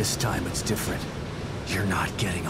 This time it's different. You're not getting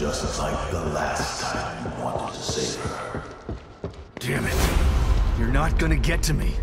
Just like the last time you wanted to save her. Damn it. You're not gonna get to me.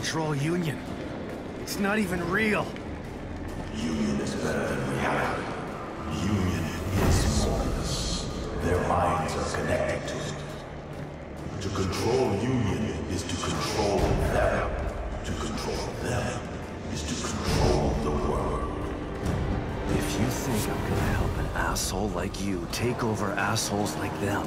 Control Union? It's not even real. Union is better than reality. Union is formless. Their minds are connected to it. To control Union is to control them. To control them is to control the world. If you think I'm gonna help an asshole like you take over assholes like them,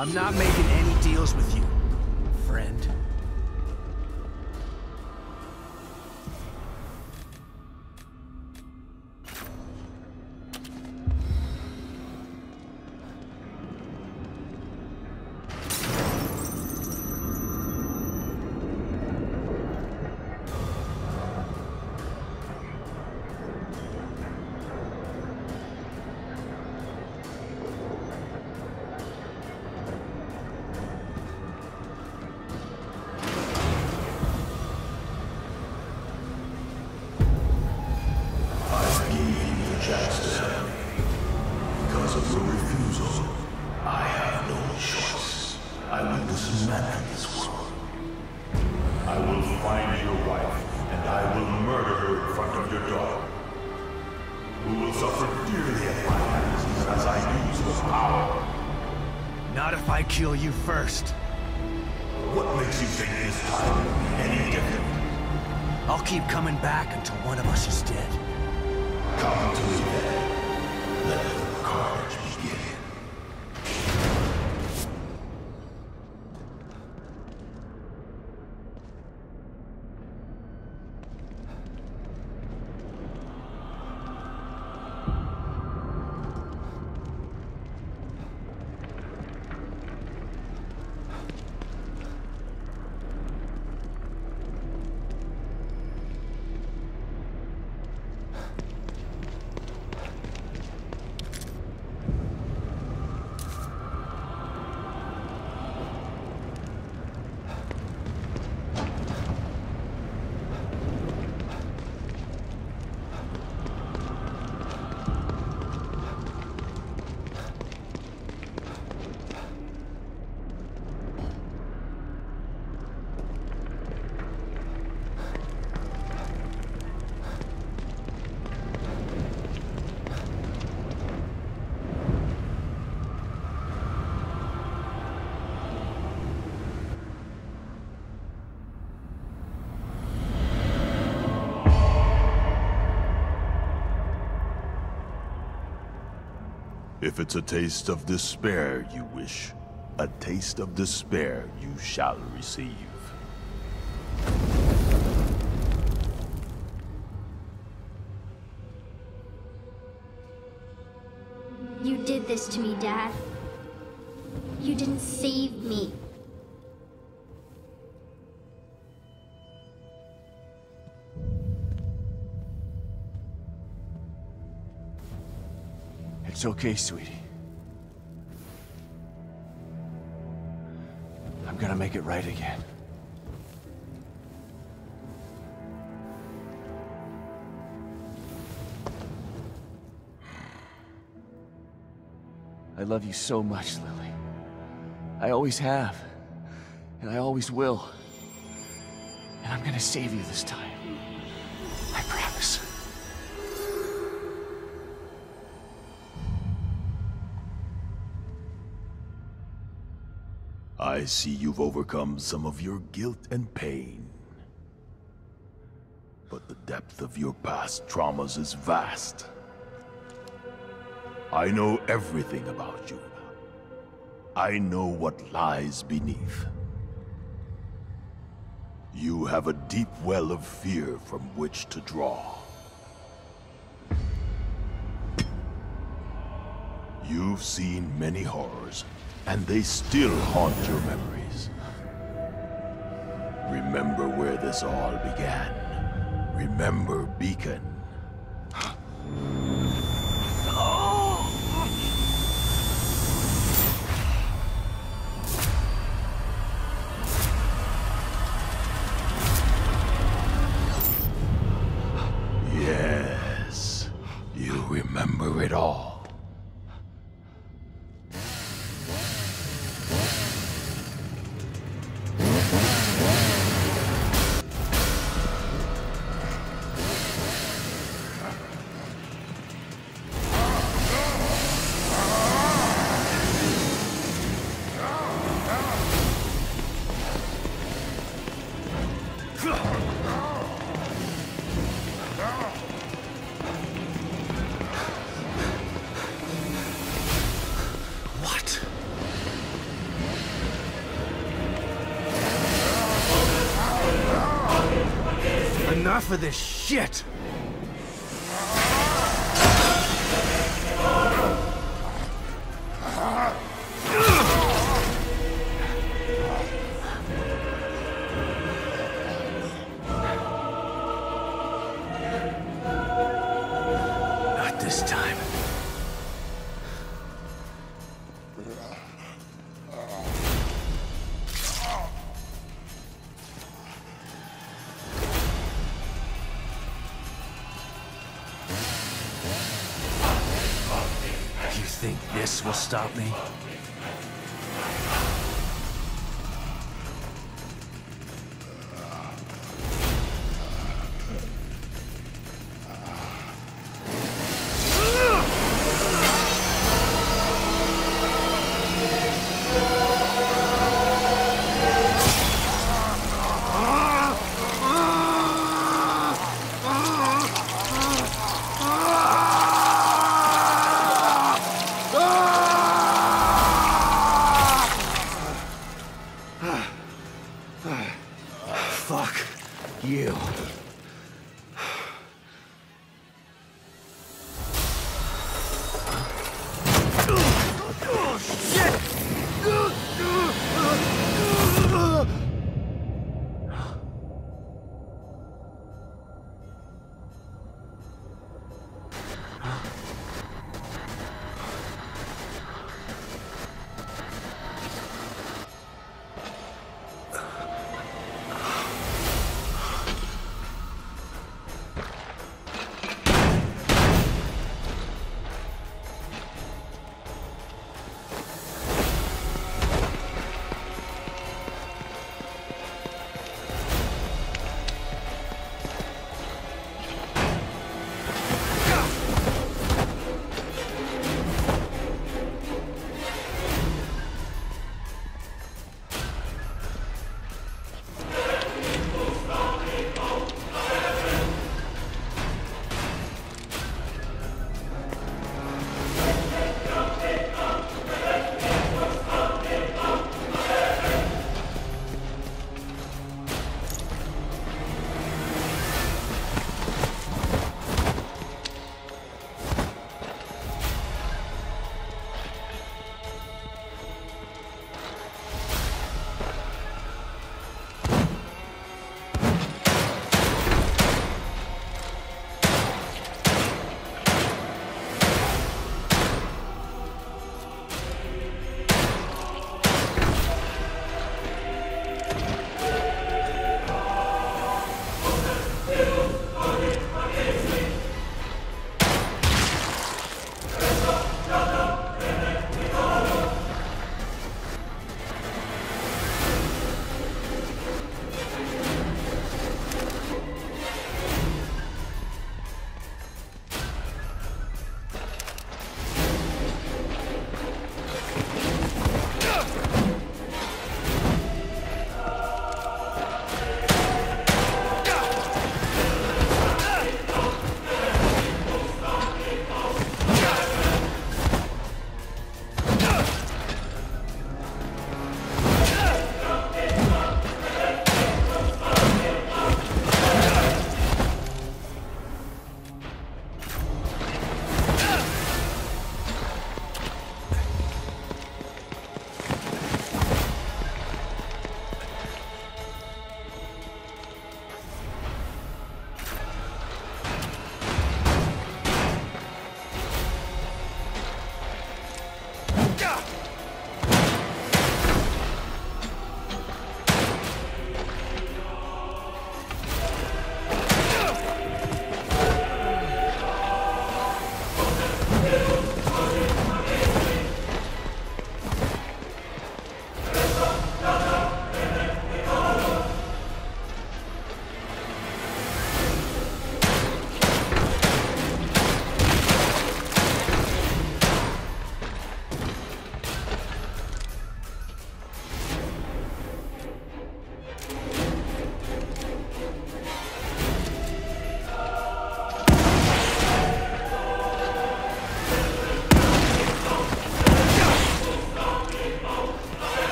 I'm not making any deals with you, friend. If it's a taste of despair you wish, a taste of despair you shall receive. You did this to me, Dad. You didn't save me. It's okay, sweetie. I'm gonna make it right again. I love you so much, Lily. I always have. And I always will. And I'm gonna save you this time. I see you've overcome some of your guilt and pain. But the depth of your past traumas is vast. I know everything about you. I know what lies beneath. You have a deep well of fear from which to draw. You've seen many horrors, and they still haunt your memories. Remember where this all began. Remember Beacon. For this shit! Will stop me?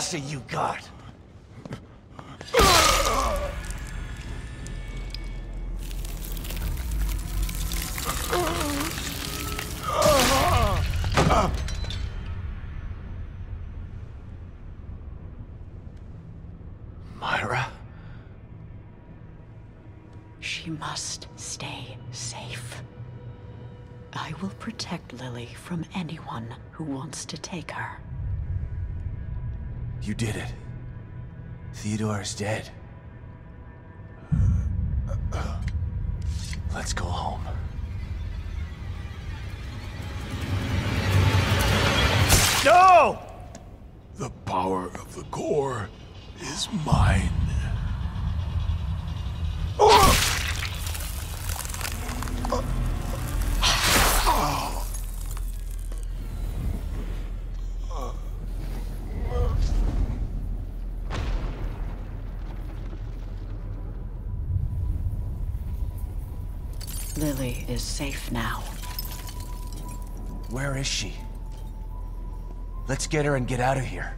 Else have you got? Myra? She must stay safe. I will protect Lily from anyone who wants to take her. You did it. Theodore is dead. Let's go home. No! The power of the core is mine. Lily is safe now. Where is she? Let's get her and get out of here.